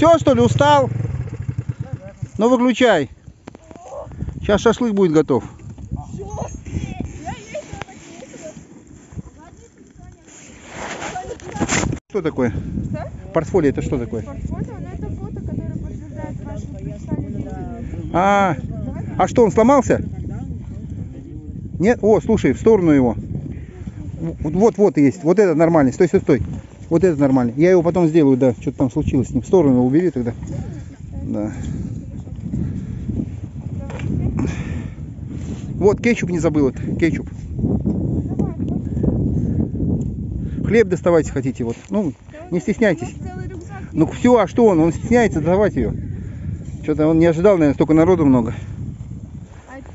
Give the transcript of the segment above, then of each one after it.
все, что ли, устал? Ну, выключай. Сейчас шашлык будет готов. Что такое? Портфолио это что такое? Портфолио, это фото, которое подтверждает ваше подписание. А, а что, он сломался? Нет? О, слушай, в сторону его. Вот, вот, вот есть. Вот этот нормальный. Стой, стой, стой. Вот этот нормальный. Я его потом сделаю, да. Что-то там случилось с ним. В сторону убери тогда. Да. Вот, кетчуп не забыл. Кетчуп. Хлеб доставайте хотите. Вот. Ну, не стесняйтесь. Ну все, а что он? Он стесняется давать ее. Что-то он не ожидал, наверное, столько народу много. А это?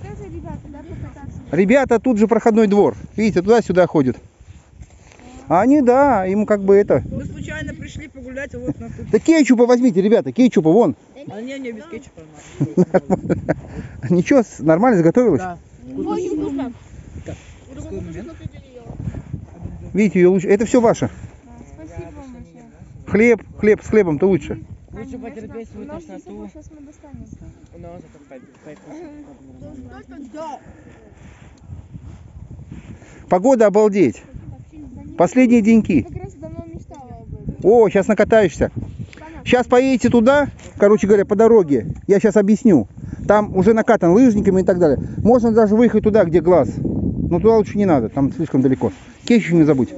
Ребята, тут же проходной двор. Видите, туда-сюда ходят. А они, да, им как бы это... Мы случайно пришли погулять, а вот нас тут... Да кетчупа возьмите, ребята, кетчупа вон. А не, не, без кетчупа. Ничего, нормально заготовилось? Да. Очень вкусно. Видите, ее лучше. Это все ваше. Спасибо вам большое. Хлеб, хлеб с хлебом-то лучше. Лучше потерпеть свою У нас есть тошноту. сейчас мы достанем. У нас это пойп- Погода обалдеть. Последние деньки. О, сейчас накатаешься. Сейчас поедете туда, короче говоря, по дороге. Я сейчас объясню. Там уже накатан лыжниками и так далее. Можно даже выехать туда, где глаз. Но туда лучше не надо, там слишком далеко. Кетчуп не забудь.